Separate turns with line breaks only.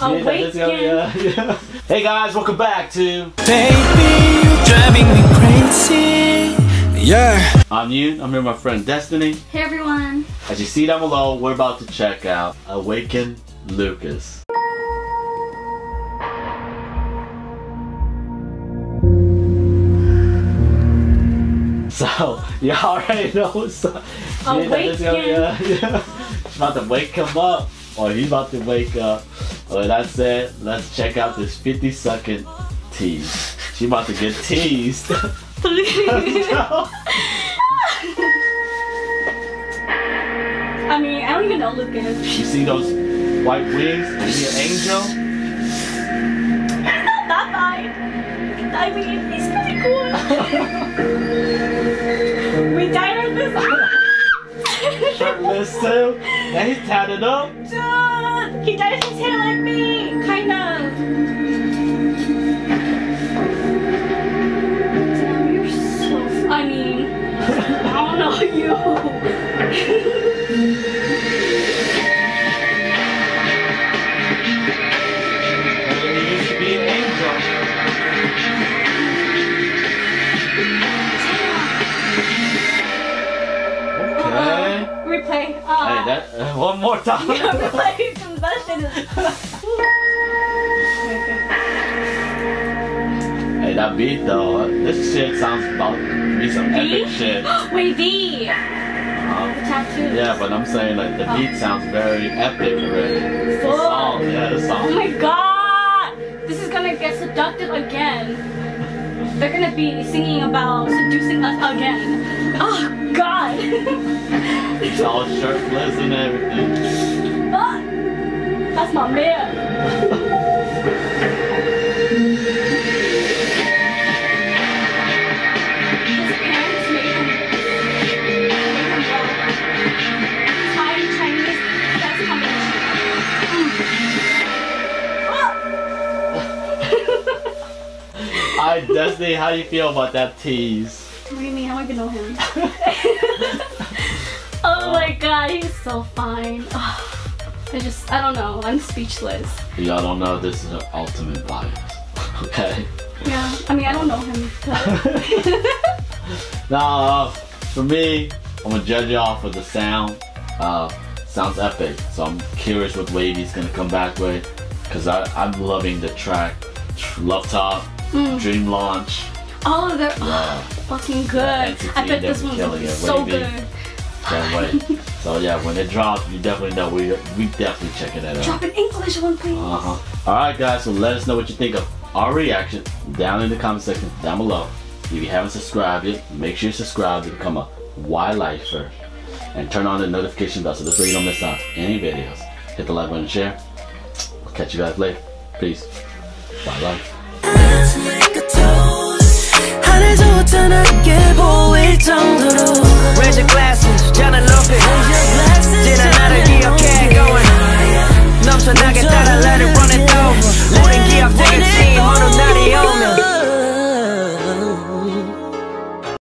Awaken.
Yeah, yeah. Hey guys, welcome back to
Baby, you're driving me crazy. Yeah.
I'm you. I'm here with my friend Destiny.
Hey everyone.
As you see down below, we're about to check out Awaken Lucas. So, you already know what's up.
Awaken.
Yeah, yeah. She's about to wake him up, or he's about to wake up. Well, that's it. Let's check out this 50 second tease. She about to get teased.
I mean, I don't even know Lucas.
You see those white wings? Is he an angel?
He's not that fine. I mean, he's pretty cool. we died on this.
Shirtless too? And he's tatted up? And he used to be an angel. Okay.
Replay.
Hey,
Uh,
that uh, one more time.
replay because that shit
hey, that beat though. This shit sounds about to be some epic shit.
Wait, V.
Um, yeah, but I'm saying like the
Oh.
beat sounds very epic already. The song, yeah, the
Oh my god! This is gonna get seductive again. They're gonna be singing about seducing us again. Oh god!
He's all shirtless and everything.
Ah, That's my man. Ah!
Destiny, how do you feel about that tease?
What do you mean? How do I even know him? oh my god, he's so fine. Ah, I just, I don't know. I'm speechless.
Y'all don't know this is an ultimate bias. okay?
Yeah, I mean, I don't know him. but-
Now, uh, for me, I'm gonna judge y'all for the sound. Uh, sounds epic, so I'm curious what WayV's gonna come back with. Cause I, I'm loving the track, Love Talk,
Mm.
Dream Launch.
Oh, they're
Yeah,
fucking good.
NCT,
I bet this one's gonna be so good.
can't wait. so yeah, when it drops, you definitely know we we definitely checking it out.
Drop an English one, please.
Uh-huh. Alright guys, so let us know what you think of our reaction down in the comment section down below. If you haven't subscribed yet, make sure you subscribe to become a Y Lifer. And turn on the notification bell so this way you don't miss out any videos. Hit the like button and share. We'll catch you guys later. Peace. Bye bye.
하늘 좋잖아 이게 보일 정도로